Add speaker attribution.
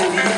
Speaker 1: to you.